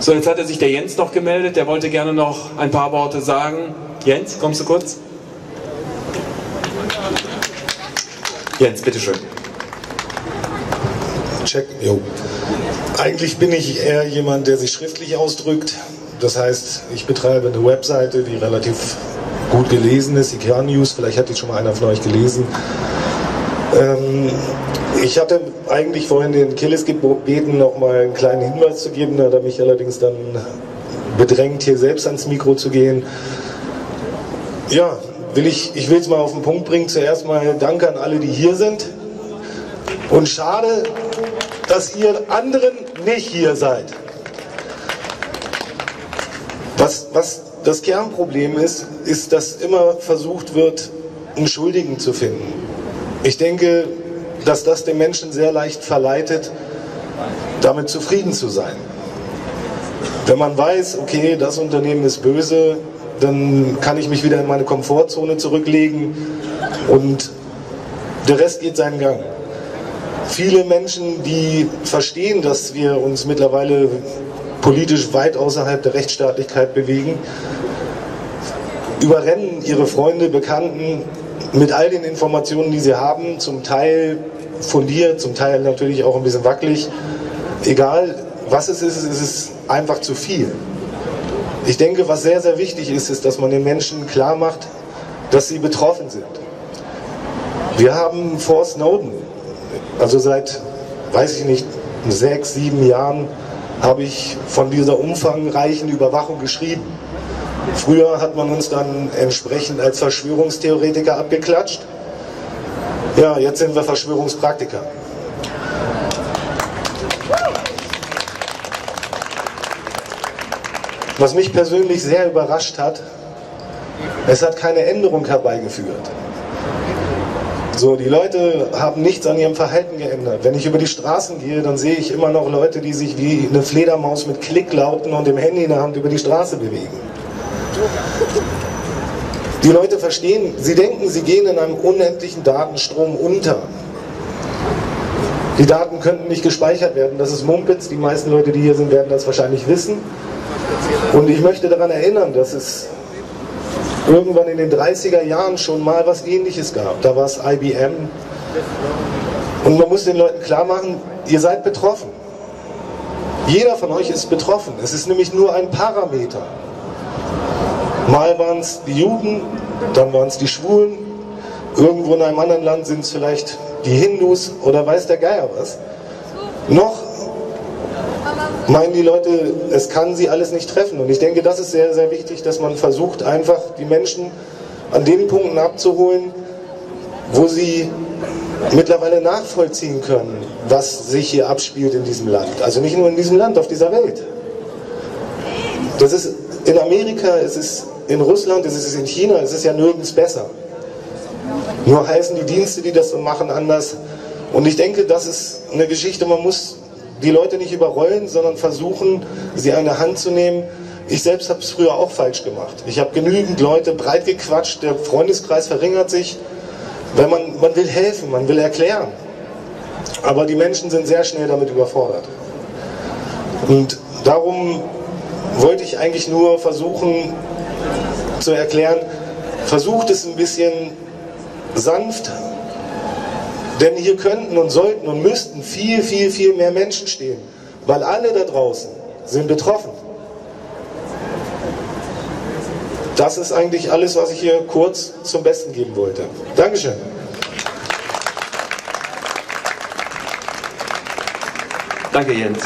So, jetzt hat er sich der Jens noch gemeldet, der wollte gerne noch ein paar Worte sagen. Jens, kommst du kurz? Jens, bitteschön. Check, jo. Eigentlich bin ich eher jemand, der sich schriftlich ausdrückt. Das heißt, ich betreibe eine Webseite, die relativ gut gelesen ist, IKEA News, vielleicht hat die schon mal einer von euch gelesen. Ähm, ich hatte eigentlich vorhin den Killis gebeten, noch mal einen kleinen Hinweis zu geben, da hat er mich allerdings dann bedrängt, hier selbst ans Mikro zu gehen. Ja, will ich, ich will es mal auf den Punkt bringen. Zuerst mal Danke an alle, die hier sind. Und schade, dass ihr anderen nicht hier seid. Was, was das Kernproblem ist, ist, dass immer versucht wird, einen Schuldigen zu finden. Ich denke, dass das den Menschen sehr leicht verleitet, damit zufrieden zu sein. Wenn man weiß, okay, das Unternehmen ist böse, dann kann ich mich wieder in meine Komfortzone zurücklegen und der Rest geht seinen Gang. Viele Menschen, die verstehen, dass wir uns mittlerweile politisch weit außerhalb der Rechtsstaatlichkeit bewegen, überrennen ihre Freunde, Bekannten mit all den Informationen, die sie haben, zum Teil fundiert, zum Teil natürlich auch ein bisschen wackelig. Egal, was es ist, ist es einfach zu viel. Ich denke, was sehr, sehr wichtig ist, ist, dass man den Menschen klar macht, dass sie betroffen sind. Wir haben vor Snowden, also seit, weiß ich nicht, sechs, sieben Jahren, habe ich von dieser umfangreichen Überwachung geschrieben. Früher hat man uns dann entsprechend als Verschwörungstheoretiker abgeklatscht. Ja, jetzt sind wir Verschwörungspraktiker. Was mich persönlich sehr überrascht hat, es hat keine Änderung herbeigeführt. So, die Leute haben nichts an ihrem Verhalten geändert. Wenn ich über die Straßen gehe, dann sehe ich immer noch Leute, die sich wie eine Fledermaus mit Klicklauten und dem Handy in der Hand über die Straße bewegen. Die Leute verstehen, sie denken, sie gehen in einem unendlichen Datenstrom unter. Die Daten könnten nicht gespeichert werden. Das ist Mumpitz. Die meisten Leute, die hier sind, werden das wahrscheinlich wissen. Und ich möchte daran erinnern, dass es irgendwann in den 30er Jahren schon mal was ähnliches gab. Da war es IBM. Und man muss den Leuten klar machen, ihr seid betroffen. Jeder von euch ist betroffen. Es ist nämlich nur ein Parameter. Mal waren es die Juden, dann waren es die Schwulen, irgendwo in einem anderen Land sind es vielleicht die Hindus oder weiß der Geier was. Noch meinen die Leute, es kann sie alles nicht treffen. Und ich denke, das ist sehr, sehr wichtig, dass man versucht, einfach die Menschen an den Punkten abzuholen, wo sie mittlerweile nachvollziehen können, was sich hier abspielt in diesem Land. Also nicht nur in diesem Land, auf dieser Welt. Das ist in Amerika, es ist in Russland, es ist in China, es ist ja nirgends besser. Nur heißen die Dienste, die das so machen, anders. Und ich denke, das ist eine Geschichte, man muss die Leute nicht überrollen, sondern versuchen, sie an der Hand zu nehmen. Ich selbst habe es früher auch falsch gemacht. Ich habe genügend Leute breit gequatscht, der Freundeskreis verringert sich, weil man, man will helfen, man will erklären. Aber die Menschen sind sehr schnell damit überfordert. Und darum wollte ich eigentlich nur versuchen, zu erklären, versucht es ein bisschen sanft, denn hier könnten und sollten und müssten viel, viel, viel mehr Menschen stehen, weil alle da draußen sind betroffen. Das ist eigentlich alles, was ich hier kurz zum Besten geben wollte. Dankeschön. Danke, Jens.